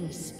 Killing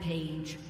Rampage.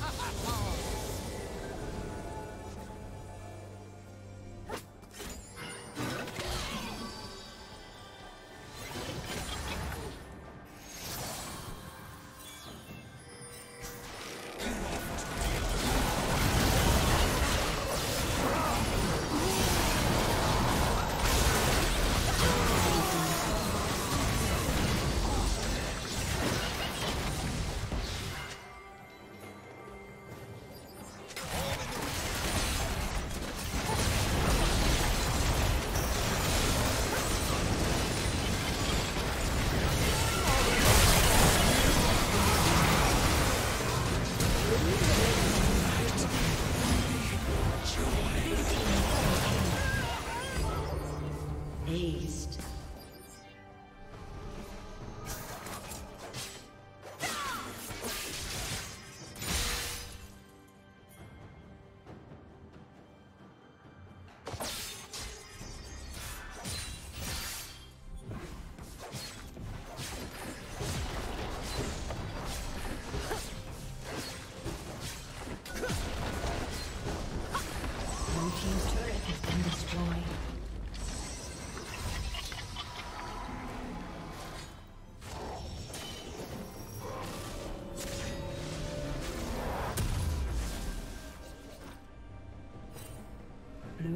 Dragon.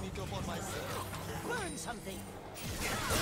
Sneak up on myself. Learn something.